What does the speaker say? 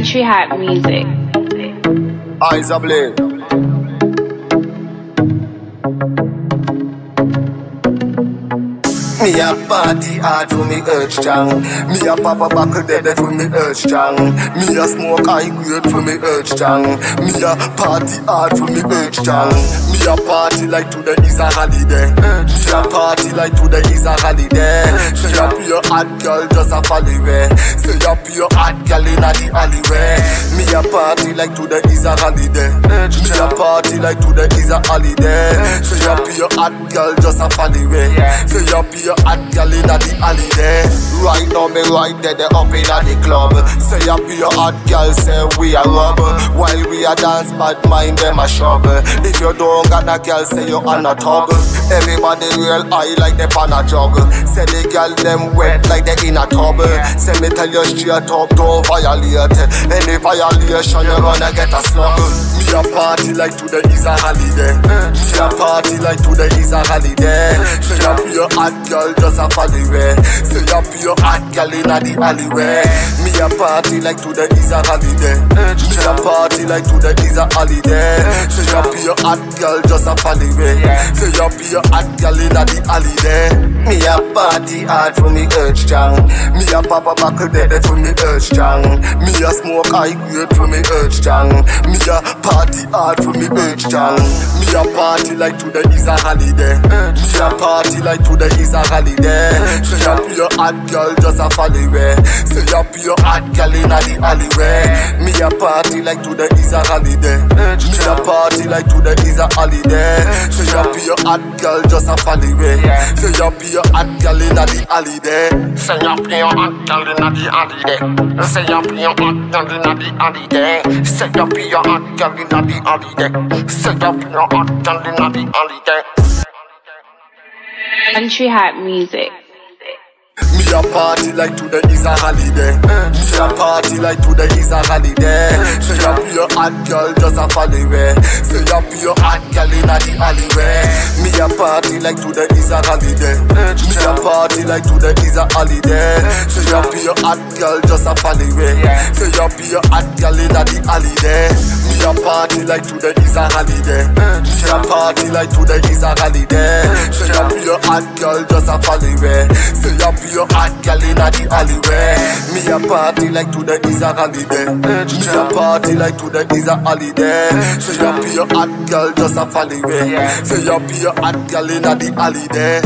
Country Hat Music. Eyes are Me a party hard for me earth strong. Me a pop a buckle dead for me earth strong. Me a smoke high grade for me earth strong. Me a party hard for me earth strong. Me a party like today is a holiday. Me a party like today is a holiday. Say up your hot girl just a follow way. Say up your hot girl inna the alleyway. Me a party like today is a holiday. Me a party like today is a holiday. Say up your hot girl just a follow way. Say up your hot girl inna the alley there. Right now me right there, they up inna the club. Say up your hot girl, say we a rub. While we a dance, bad mind them a shove. If you don't got a girl, say you on a tub. Everybody real high like they pan a jug. Say the girl them wet like they in a tub. Say me tell you straight up, don't violate. Any violation, you gonna get a slug. Me a party like today is a holiday. Me a party like today is a holiday. Your hot girl just a follow way. Say up your hot girl inna the alleyway. Me a party like today is a holiday. Me a party like today is a holiday. Say up your hot girl just a follow way. Say up your hot girl inna the there. Me a party hard for me earth strong. Me a pop a buckle dead for me earth strong. Me a smoke high grade for me earth strong. Me a party hard for me earth strong. Me a party like today is a holiday. Me a party like today is a holiday. Say up your hot girl just a follow way. Say up your hot girl inna the alleyway. Me a party like today is a holiday. Me a party like today is a holiday. Say up your hot girl just a follow way. Say up your hot girl inna the alley there. Say up your hot girl inna the alley there. Say up your hot girl inna the alley there. Say up your hot girl inna the alley there. Say up your hot girl inna the alley there. Country Hat Music. Me a party like today is a holiday. Me a party like today is a holiday. Say up your hot girl just a follow way. Say up your hot girl inna the alleyway. Me a party like today is a holiday. Me a party like today is a holiday. Say up your hot girl just a follow way. Say up your hot girl inna the alley there. Me a party like today is a holiday. Me a party like today is a holiday. Say up your hot girl just a follow way. Say up your hot girl inna the alleyway. Me a party like today is a holiday. Me a party like today is a holiday. So you up your hot girl just a follow way. you up your hot girl inna the alley there.